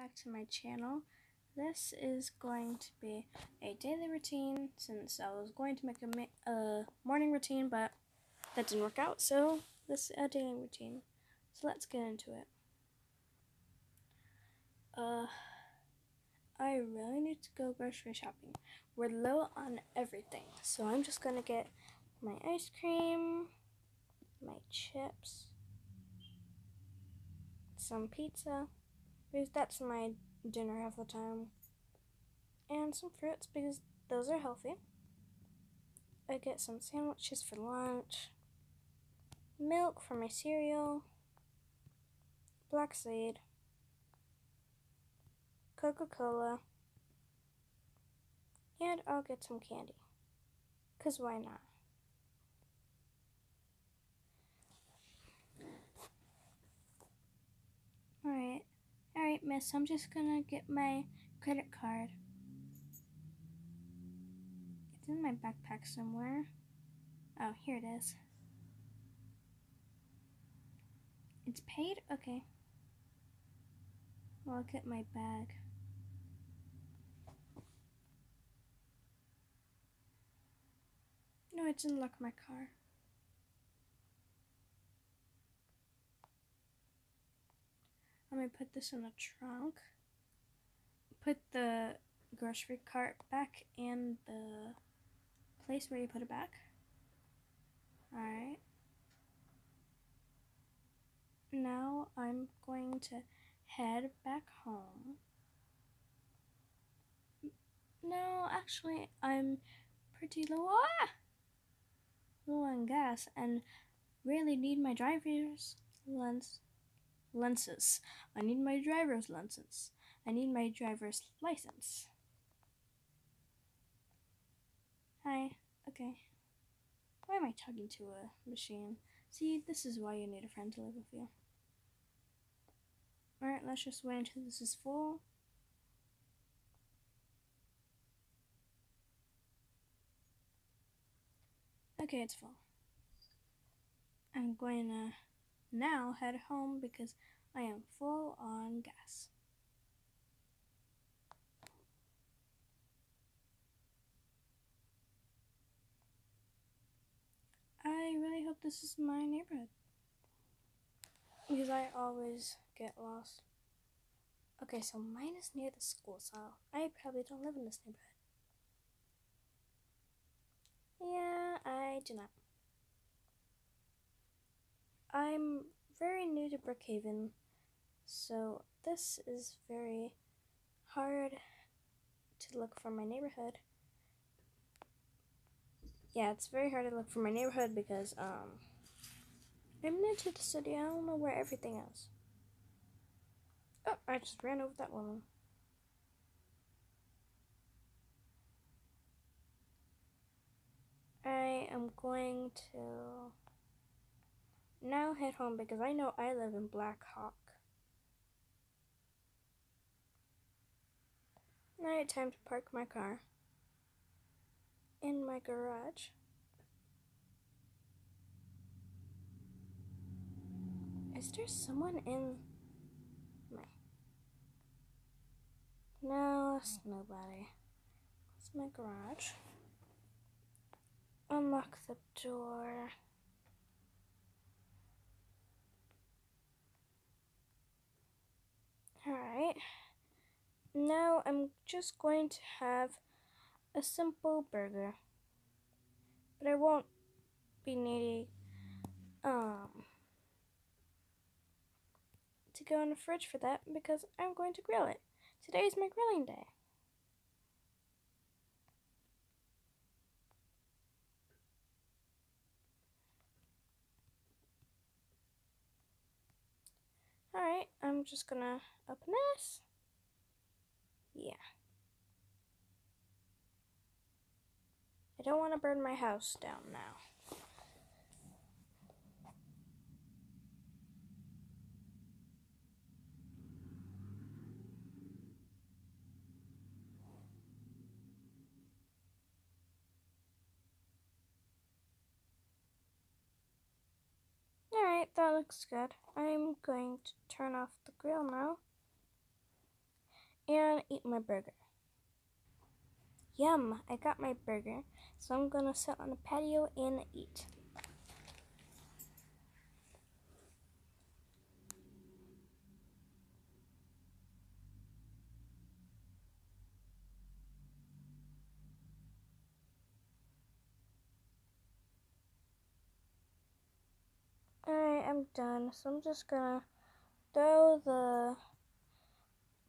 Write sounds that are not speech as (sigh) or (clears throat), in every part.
back to my channel. This is going to be a daily routine since I was going to make a ma morning routine, but that didn't work out, so this is a daily routine. So let's get into it. Uh, I really need to go grocery shopping. We're low on everything, so I'm just gonna get my ice cream, my chips, some pizza, because that's my dinner half the time, and some fruits because those are healthy. I get some sandwiches for lunch, milk for my cereal, black seed, Coca-Cola, and I'll get some candy. Cause why not? Alright. Miss, I'm just gonna get my credit card. It's in my backpack somewhere. Oh, here it is. It's paid? Okay. Well, I'll get my bag. No, it didn't lock my car. Gonna put this in the trunk. Put the grocery cart back in the place where you put it back. Alright. Now I'm going to head back home. No, actually, I'm pretty low, ah! low on gas and really need my driver's lens lenses. I need my driver's lenses. I need my driver's license. Hi. Okay. Why am I talking to a machine? See, this is why you need a friend to live with you. Alright, let's just wait until this is full. Okay, it's full. I'm going to now head home because I am full on gas. I really hope this is my neighborhood because I always get lost. Okay, so mine is near the school, so I probably don't live in this neighborhood. Yeah, I do not. I'm very new to Brookhaven, so this is very hard to look for my neighborhood. Yeah, it's very hard to look for my neighborhood because um I'm new to the city. I don't know where everything is. Oh, I just ran over that woman. I am going to now head home because I know I live in Black Hawk. Now it's time to park my car in my garage. Is there someone in my... No, it's nobody. It's my garage. Unlock the door. Alright. Now I'm just going to have a simple burger. But I won't be needing um to go in the fridge for that because I'm going to grill it. Today is my grilling day. Alright, I'm just gonna open this. Yeah. I don't want to burn my house down now. Alright, that looks good. I'm going to turn off the grill now. and eat my burger. Yum, I got my burger, so I'm gonna sit on the patio and eat. Alright, I'm done. So I'm just gonna throw the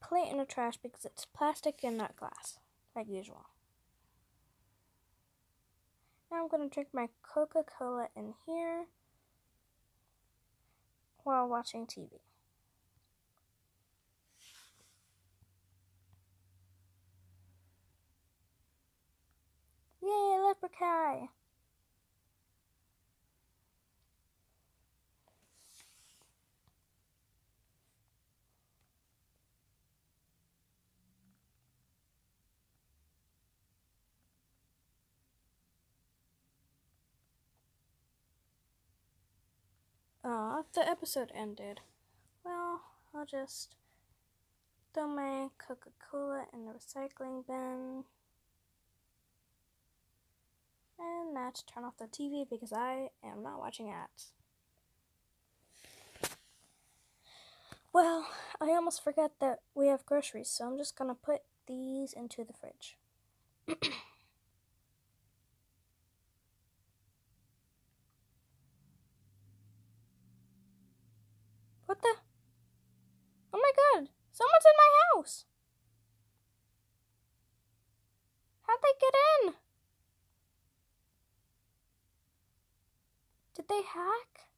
plate in the trash because it's plastic and not glass, like usual. Now I'm gonna drink my Coca Cola in here while watching TV. Yay, leprechaun! Oh, the episode ended. Well, I'll just throw my Coca Cola in the recycling bin. And now to turn off the TV because I am not watching ads. Well, I almost forgot that we have groceries, so I'm just gonna put these into the fridge. (clears throat) What the? Oh my god! Someone's in my house! How'd they get in? Did they hack?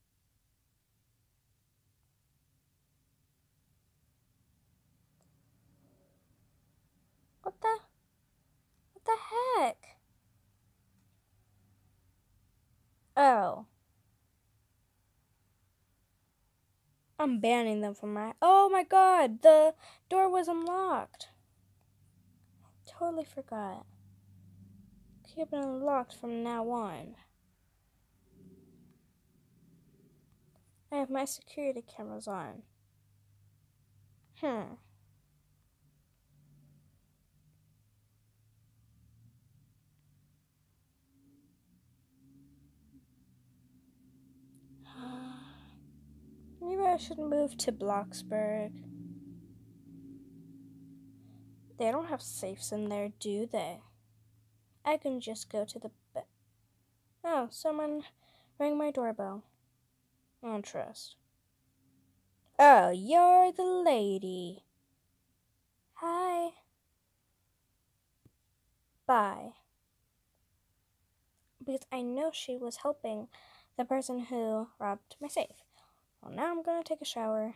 What the? What the heck? Oh. I'm banning them from my. Oh my god, the door was unlocked. Totally forgot. Keep it unlocked from now on. I have my security cameras on. Hmm. Maybe I should move to Bloxburg. They don't have safes in there, do they? I can just go to the bed. Oh, someone rang my doorbell. I don't trust. Oh, you're the lady. Hi. Bye. Because I know she was helping the person who robbed my safe. Well, now I'm gonna take a shower.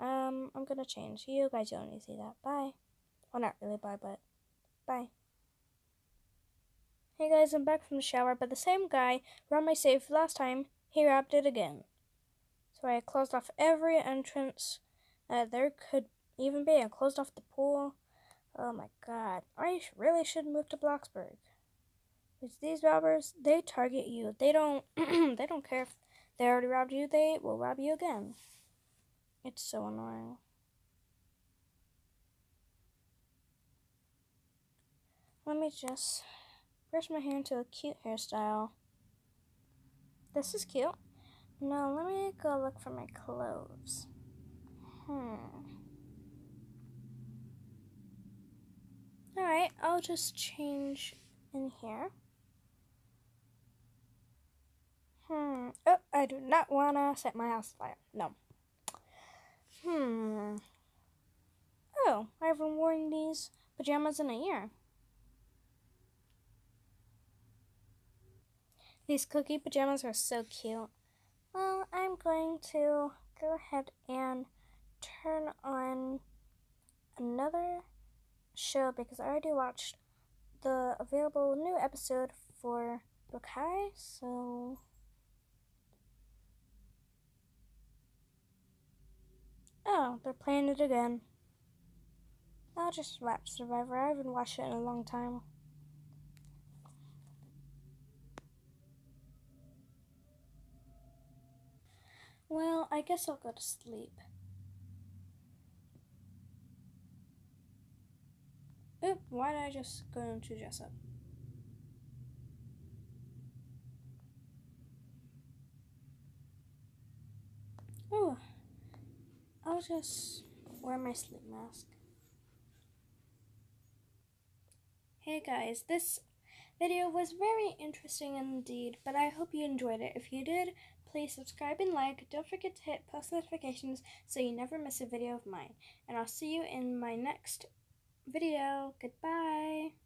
Um, I'm gonna change. You guys don't need to see that. Bye. Well, not really bye, but bye. Hey guys, I'm back from the shower, but the same guy robbed my safe last time. He robbed it again. So I closed off every entrance that there could even be. I closed off the pool. Oh my god. I really should move to Bloxburg. These robbers, they target you. They don't (clears throat) they don't care if they already robbed you, they will rob you again. It's so annoying. Let me just brush my hair into a cute hairstyle. This is cute. Now let me go look for my clothes. Hmm. Alright, I'll just change in here. Hmm. Oh, I do not want to set my house fire. No. Hmm. Oh, I haven't worn these pajamas in a year. These cookie pajamas are so cute. Well, I'm going to go ahead and turn on another show because I already watched the available new episode for Bukai, so Oh, they're playing it again. I'll just watch Survivor. I haven't watched it in a long time. Well, I guess I'll go to sleep. Oop, why did I just go into dress up? I'll just wear my sleep mask. Hey guys, this video was very interesting indeed, but I hope you enjoyed it. If you did, please subscribe and like. Don't forget to hit post notifications so you never miss a video of mine. And I'll see you in my next video. Goodbye.